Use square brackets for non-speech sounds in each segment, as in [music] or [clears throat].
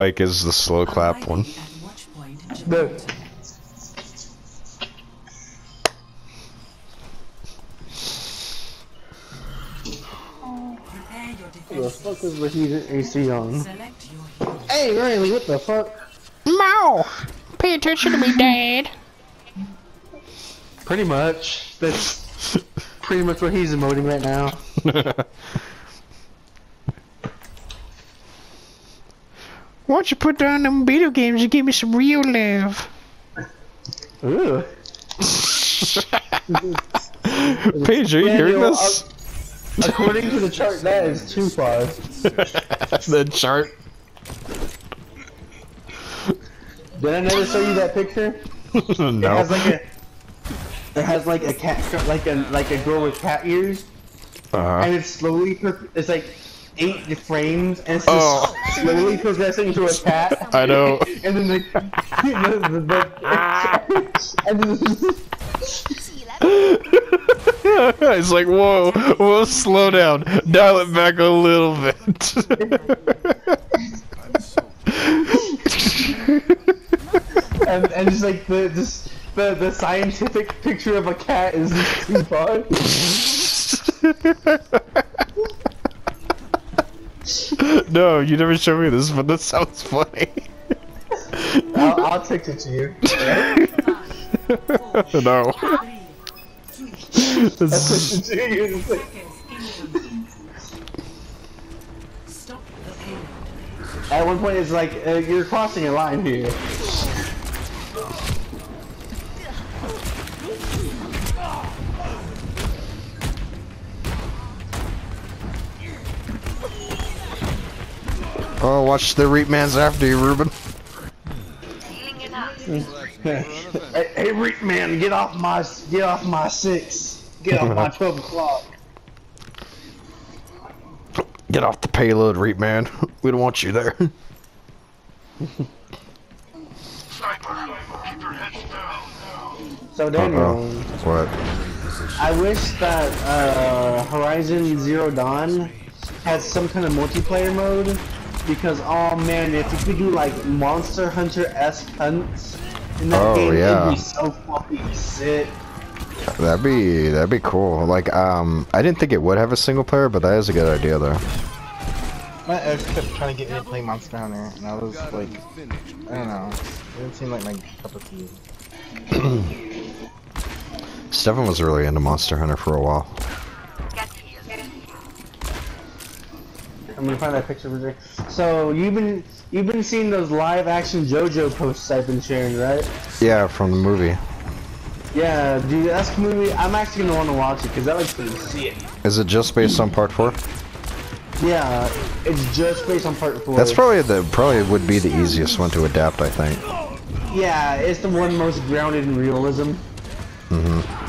Like is the slow clap one. The, the fuck is the heated AC on? Hey, Riley, what the fuck? Mow! Pay attention to me, Dad. Pretty much. That's [laughs] pretty much what he's emoting right now. [laughs] Why don't you put down them video games and give me some real love? Ooh. [laughs] Paige, are you hearing this? According to the chart, that is too far. [laughs] the chart. Did I never show you that picture? [laughs] It no. has like a. It has like a cat, like a like a girl with cat ears, Uh, and it's slowly. It's like eight frames, and it's just Oh. slowly progressing to a cat. I know. [laughs] And then the, the, the, and then the, [laughs] [laughs] it's like, whoa, whoa, slow down, dial it back a little bit. and, and just like the just the the scientific picture of a cat is just too far. [laughs] no, you never showed me this, but this sounds funny. I'll, I'll text it to you. [laughs] no. [laughs] This text to you. Like- At one point, it's like uh, you're crossing a line here. Oh, watch the Reap Man's after you, Ruben. [laughs] hey, hey, Rick, man, get off my get off my six. Get off my [laughs] twelve o'clock. Get off the payload, Reap Man. [laughs] We don't want you there. So Daniel, Uh-oh. What? I wish that uh, Horizon Zero Dawn had some kind of multiplayer mode because oh man, if you could do like Monster Hunter esque hunts in that Oh, game, yeah. it'd be so fucking sick. That'd be that'd be cool. Like, um, I didn't think it would have a single player, but that is a good idea, though. My ex kept trying to get me to play Monster Hunter, and I was like, I don't know. It didn't seem like my cup of tea. [clears throat] Stefan was really into Monster Hunter for a while. I'm gonna find that picture for you. So you've been you've been seeing those live action JoJo posts I've been sharing, right? Yeah, from the movie. Yeah, dude, that's the movie. I'm actually gonna want to watch it because I like to see it. Is it just based on part four? Yeah, it's just based on part four. That's probably the probably would be the easiest one to adapt. I think. Yeah, it's the one most grounded in realism. Mm-hmm.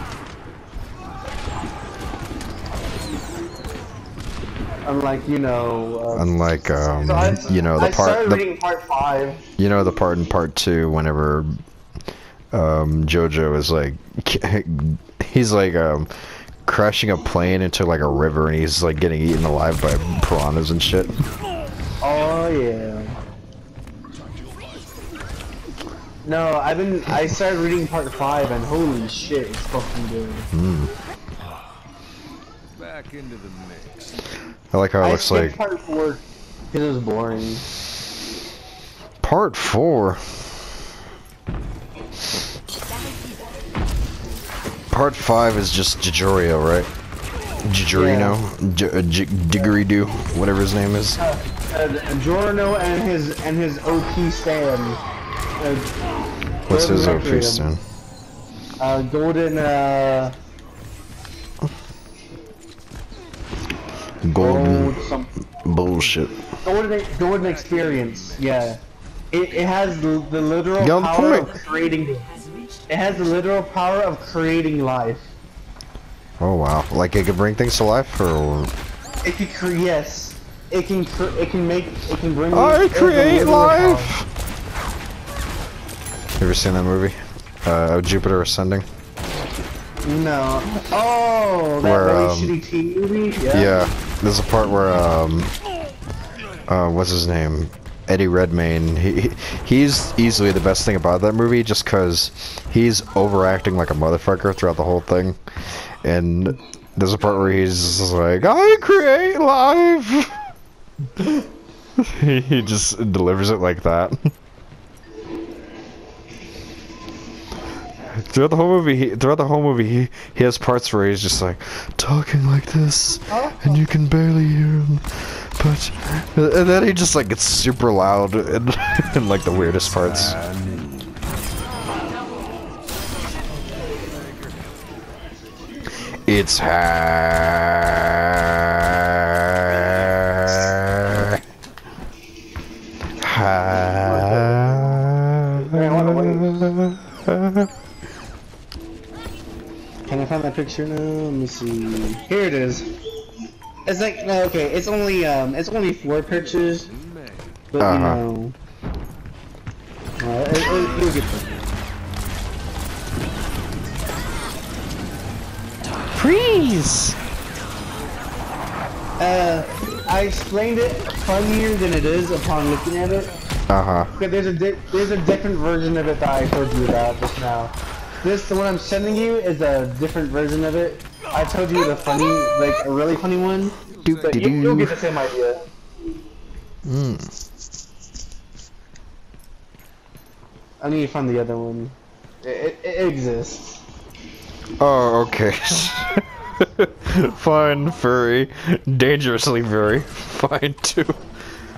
Unlike, you know. Uh, Unlike, um, so I, you know, the I part, the, part five. you know, the part in part two, whenever, um, JoJo is like, [laughs] he's like, um, crashing a plane into like a river, and he's like getting eaten alive by piranhas and shit. Oh yeah. No, I've been. I started reading part five, and holy shit, it's fucking good. Mm. Back into the mix. I like how it I looks like part four because it was boring. part four. Part five is just Jijorio, right? Jijorino, J- uh, Diggery-Doo, whatever his name is. Uh, uh, Giorno and his and his OP stand. Uh, What's his OP stand? Uh, golden. Uh, Golden gold some bullshit. golden golden experience. Yeah. It, it has the, the literal the power point. of creating. It has the literal power of creating life. Oh wow! Like it can bring things to life, or It can create. Yes. It can. It can make. It can bring. I it has the create life. ever seen that movie? Uh, Jupiter Ascending. No. Oh, that Where, really um, shitty teen movie. Yeah. Yeah, there's a part where um, uh, what's his name? Eddie Redmayne. He, he- he's easily the best thing about that movie, just because he's overacting like a motherfucker throughout the whole thing. And there's a part where he's like, "I create life." [laughs] he just delivers it like that. [laughs] Throughout the whole movie, he, throughout the whole movie, he, he has parts where he's just like talking like this, oh. and you can barely hear him. But and then he just like gets super loud and, [laughs] and like the weirdest parts. It's ha. Find that picture now? Let me see. Here it is. It's like no, okay. It's only um, it's only four pictures, but Uh-huh. you know, uh, it, it, you'll get them. Freeze! Uh, I explained it funnier than it is upon looking at it. Uh huh. Okay, there's a di there's a different version of it that I told you about just now. This, the one I'm sending you, is a different version of it. I told you the funny, like a really funny one, but you, you'll get the same idea. Hmm. I need to find the other one. It, it, it exists. Oh, okay. [laughs] Fine, furry. Dangerously furry. Fine, too.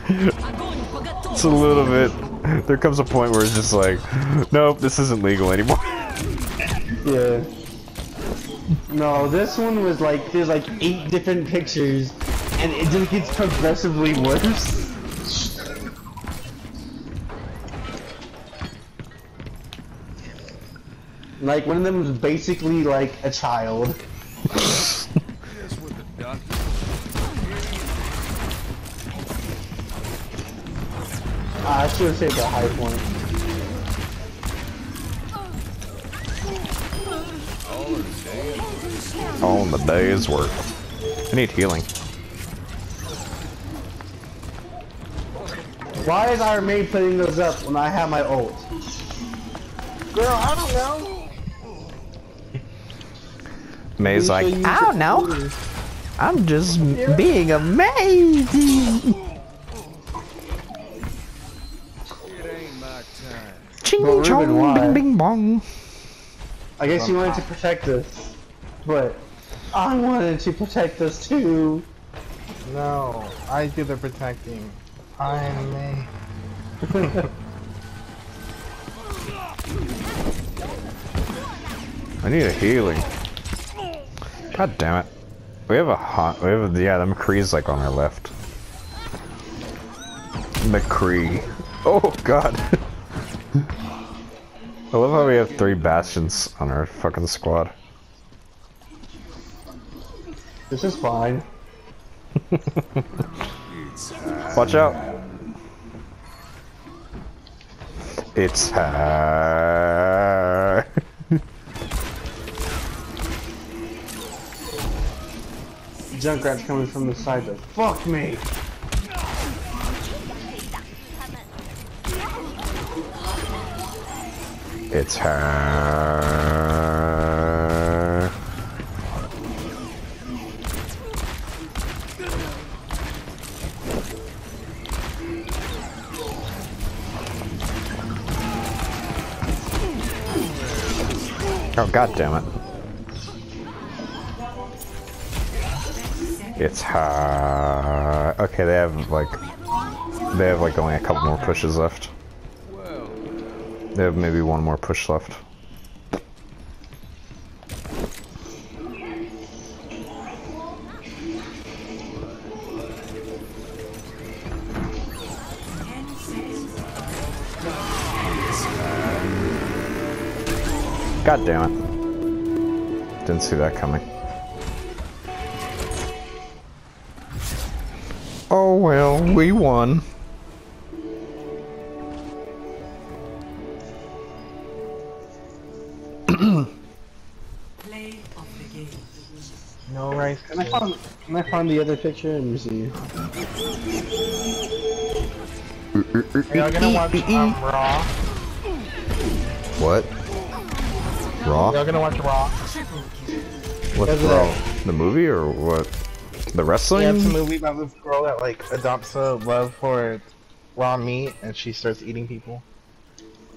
It's a little bit. There comes a point where it's just like, nope, this isn't legal anymore. [laughs] Yeah. No, this one was like there's like eight different pictures, and it just gets progressively worse. Like one of them was basically like a child. [laughs] Ah, I should have saved the high point. All in the day's work. I need healing. Why is Iron Maid putting those up when I have my ult? Girl, I don't know. [laughs] Mei's like, I don't know. I'm just being amazing. Ching But chong, why? bing bing bong. I guess you wanted to protect us, but I wanted to protect us too. No, I do the protecting. I'm me. [laughs] I need a healing. God damn it. We have a hot. We have a, yeah, the McCree's like on our left. McCree. Oh god. [laughs] I love how we have three bastions on our fucking squad. This is fine. [laughs] Watch out. It's high. Junkrat's coming from the side to fuck me. It's high. Oh god damn it. It's high. Okay, they have like they have like only a couple more pushes left. They have maybe one more push left. God damn it. Didn't see that coming. Oh well, we won. No. Can I find, can I find the other picture? and me see. Hey, y'all gonna watch um, Raw? What? Raw? Y'all gonna watch Raw? What's What's Raw? that? The movie or what? The wrestling? Yeah, it's a movie about this girl that like adopts a love for raw meat and she starts eating people. [gasps]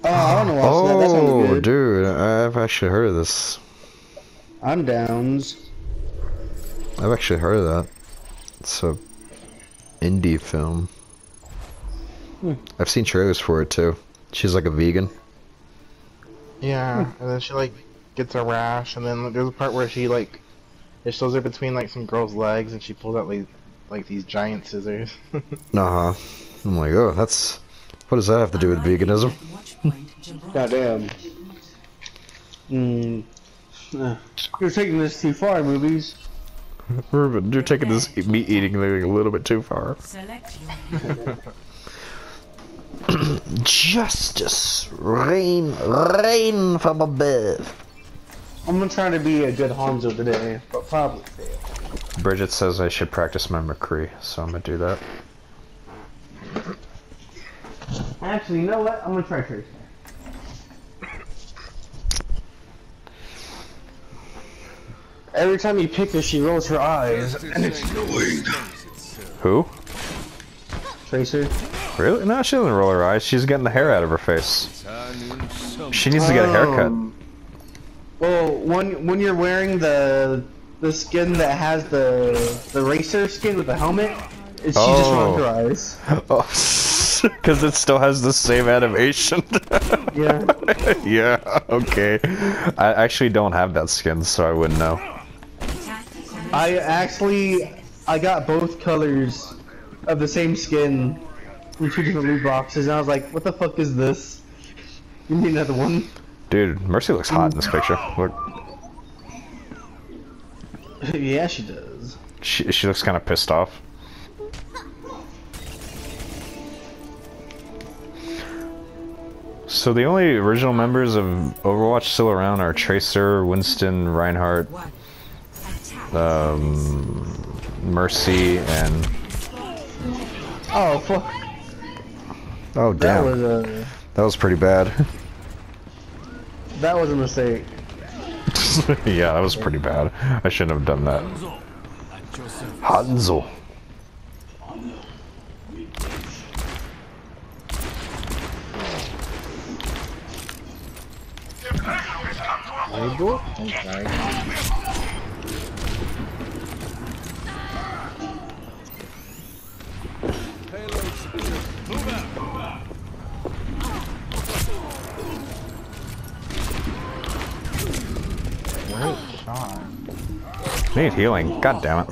Oh, I want to watch that. That sounds Oh, dude, I've actually heard of this. I'm downs. I've actually heard of that. It's a indie film. Hmm. I've seen trailers for it too. She's like a vegan. Yeah, and then she like gets a rash, and then there's a part where she like it shows her between like some girl's legs, and she pulls out like like these giant scissors. [laughs] Uh huh. I'm like, oh, that's. What does that have to do with veganism? Goddamn. Hmm. Uh, You're taking this too far, movies. [laughs] Ruben, you're taking this meat eating thing a little bit too far. [laughs] Justice, rain rain from above. I'm gonna try to be a good Hanzo today, but probably fail. Bridget says I should practice my McCree, so I'm gonna do that. Actually, you know what? I'm gonna try Tracer. Every time you pick her, she rolls her eyes. And it's annoying. Who? Tracer. Really? No, she doesn't roll her eyes. She's getting the hair out of her face. She needs to get a haircut. Um, Well, when when you're wearing the the skin that has the the racer skin with the helmet, it, she just rolls her Oh. eyes. [laughs] Oh, because it still has the same animation. Yeah. [laughs] yeah. Okay. I actually don't have that skin, so I wouldn't know. I actually I got both colors of the same skin from two different loot boxes, and I was like, "What the fuck is this? You need another one?" Dude, Mercy looks hot in this picture. Look, [laughs] yeah, she does. she she looks kind of pissed off. So the only original members of Overwatch still around are Tracer, Winston, Reinhardt. Um, Mercy, and Oh fuck! oh That damn, was a that was pretty bad. that was a mistake. [laughs] yeah, that was pretty bad. I shouldn't have done that. Hanzo. Okay. Great shot. Need healing. God damn it.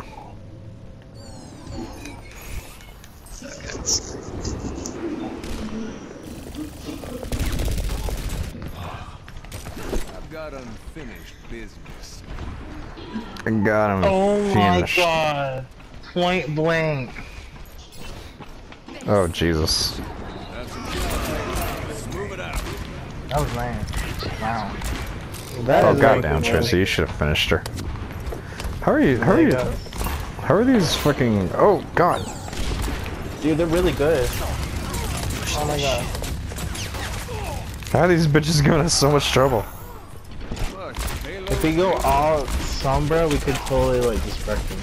I've got unfinished business. I got him. Oh my god. Point blank. Oh Jesus. That's a job. Let's move it out. That was nice. Wow. That Oh goddamn, Tracy, you should have finished her. How are you? How are you? How are these fucking? Oh god. Dude, they're really good. Oh my god. How are these bitches giving us so much trouble? If we go all Sombra, we could totally like distract them.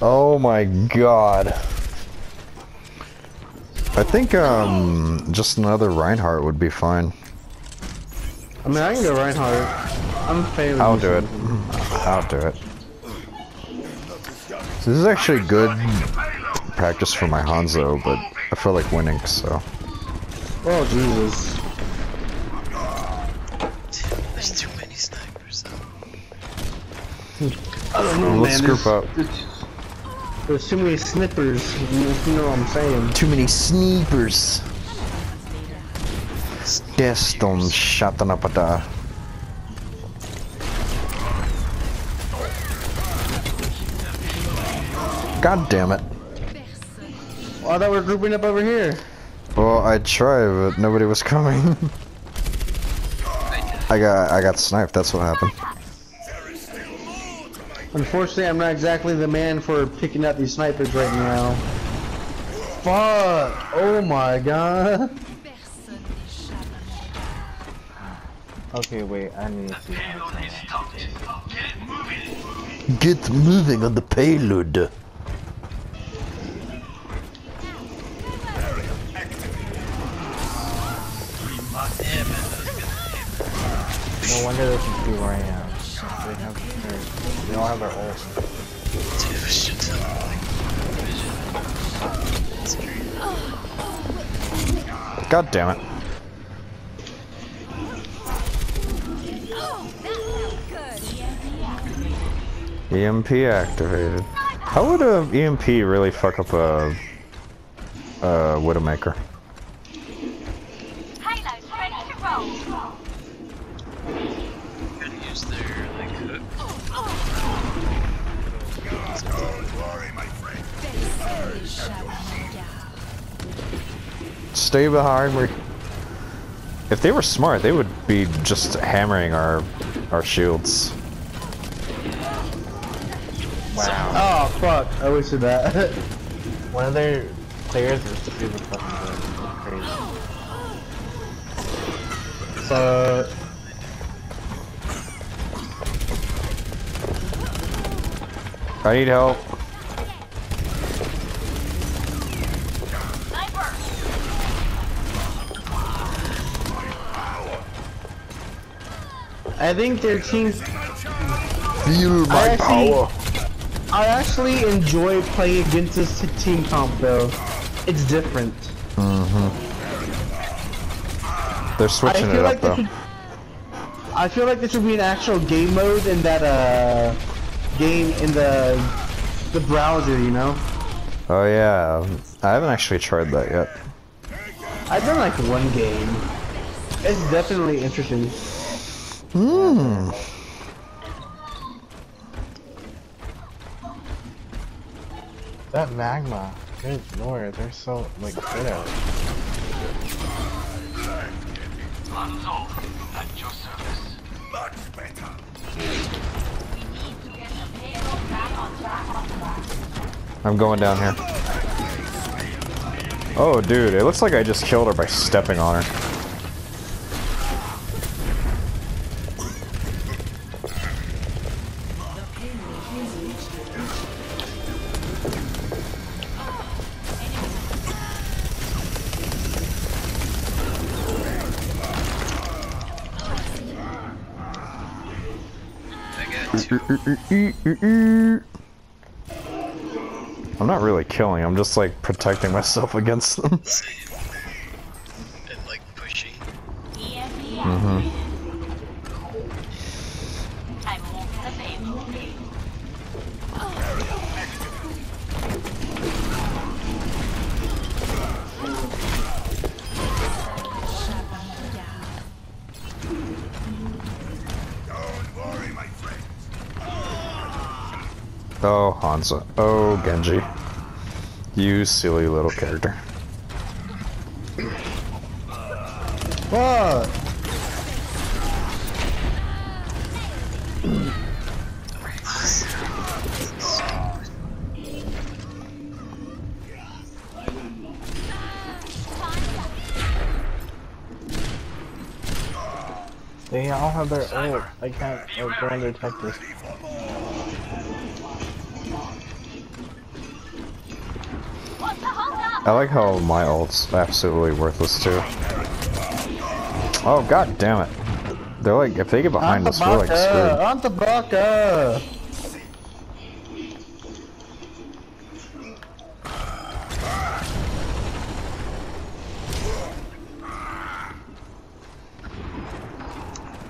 Oh my god. I think um just another Reinhardt would be fine. I mean, I can go Reinhardt. I'm failing. I'll do it. I'll do it. This is actually good practice for my Hanzo, but I feel like winning, so. Oh Jesus! There's too many snipers. I don't know, Let's man. group there's, up. There's too many snippers. You you know what I'm saying? Too many sneepers. Deston Shatanapada. God damn it. Oh, I thought we were grouping up over here. Well, I tried, but nobody was coming. [laughs] I got I got sniped. That's what happened. Unfortunately, I'm not exactly the man for picking up these snipers right now. Fuck! Oh my god! Personne n'échappe à mon Okay, wait, I need to see. Get moving on the payload. No wonder they can see where I am. They have their, they all have their ult. Dude, shit. God damn it. EMP activated. How would a EMP really fuck up a, a Widowmaker? Stay behind me. If they were smart, they would be just hammering our our shields. Wow. Oh fuck! I wish of that. [laughs] One of their players is super fucking good. Crazy. so I need help. I think their team. Feel my power. I actually enjoy playing against this team comp though. It's different. Mhm. They're switching it like up though. I feel like this would be an actual game mode in that uh game in the the browser, you know. Oh yeah, I haven't actually tried that yet. I've done like one game. It's definitely interesting. Hmm. That magma. Good lord, they're so like good at it. I'm going down here. Oh, dude, it looks like I just killed her by stepping on her. I'm not really killing, I'm just like protecting myself [laughs] against them. Oh, Hanzo. Oh, Genji. You silly little character. Fuck! They all have their ult. I can't like, go under detectors. I like how my ult's absolutely worthless too. Oh god damn it. They're like if they get behind us, we're like screwed. Antabaka!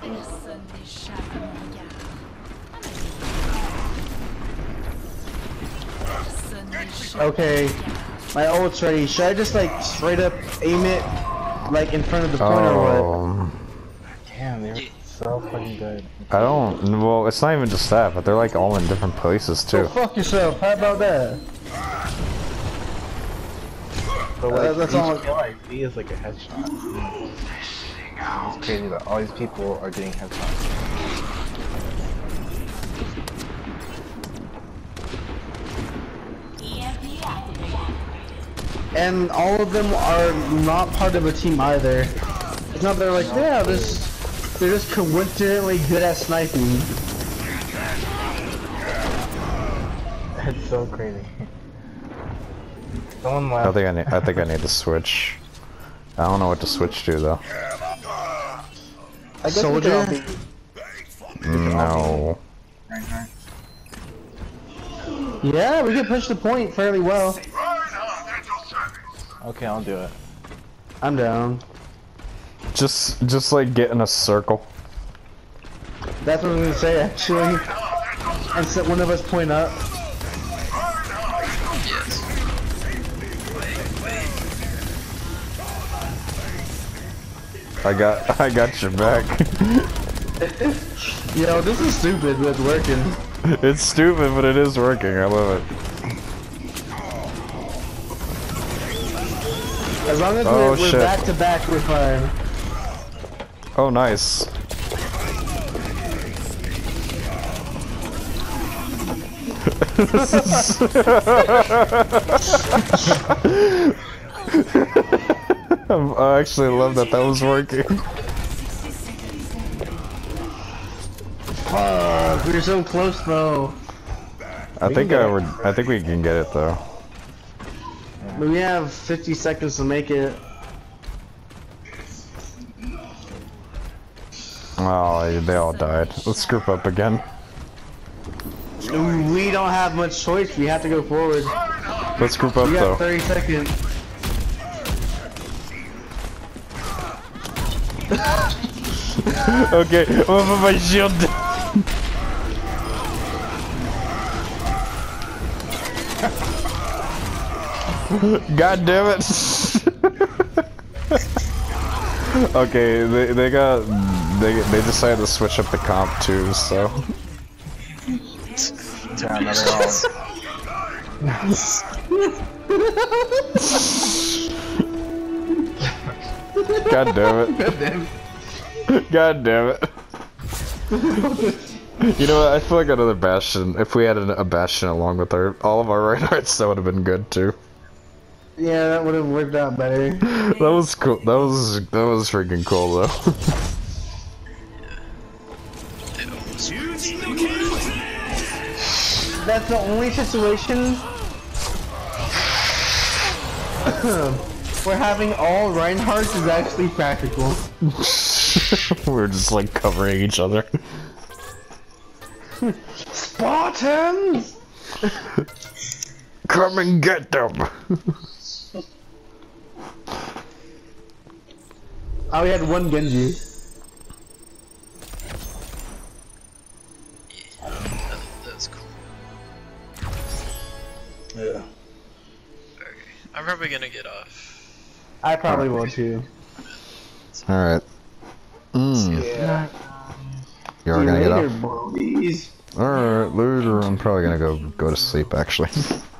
Personne n'échappe à mon regard. Personne n'échappe Okay, my ready. Should I just like straight up aim it like in front of the point or what? Oh, Damn, they're so fucking good. I don't. Well, it's not even just that, but they're like all in different places Go too. fuck yourself. How about that? But Uh, that's each all- kill I see is like a headshot. It's crazy that all these people are getting headshots. And all of them are not part of a team either. It's not they're like, yeah, this, they're just coincidentally good at sniping. That's so crazy. Someone I think I need. I think I need to switch. I don't know what to switch to though. I guess we could all Soldier? be- No. Yeah, we can push the point fairly well. Okay, I'll do it. I'm down. Just, just like get in a circle. That's what I was gonna say actually. And set one of us point up. Yes. Wait, wait. I got, [laughs] I got your back. [laughs] Yo, this is stupid, but it's working. [laughs] it's stupid, but it is working. I love it. As long as Oh, we're, we're back to back, we're fine. Oh, nice. [laughs] I actually love that that was working. Fuck, we're so close though. I We think I would. I think we can get it though. But we have 50 seconds to make it. Oh, they all died. Let's group up again. We don't have much choice. We have to go forward. Let's group up We got though. 30 seconds. [laughs] Okay, I'm gonna put my shield down. God damn it. okay, they, they got they they decided to switch up the comp too, so Yeah, no, they're all. God damn it. God damn it. You know what? I feel like another Bastion. If we had a, a Bastion along with our all of our Reinhardts, [laughs] that would have been good too. Yeah, that would have worked out better. [laughs] That was cool. That was that was freaking cool though. [laughs] That's the only situation where having all Reinhardts is actually practical. [laughs] We're just like covering each other. Spartans! Come and get them. Oh, we had one Genji. that, that's cool. Yeah. Okay. I'm probably gonna get off. I probably will too. All right. Mm. Yeah. You're gonna get off. boys. All right, later. I'm probably gonna go go to sleep actually. [laughs]